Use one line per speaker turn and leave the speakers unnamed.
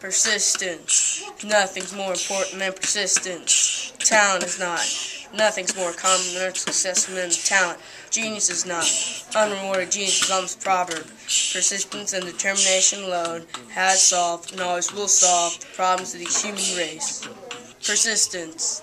Persistence. Nothing's more important than persistence. Talent is not. Nothing's more common than success than talent. Genius is not. Unrewarded genius is almost proverb. Persistence and determination alone has solved and always will solve the problems of the human race. Persistence.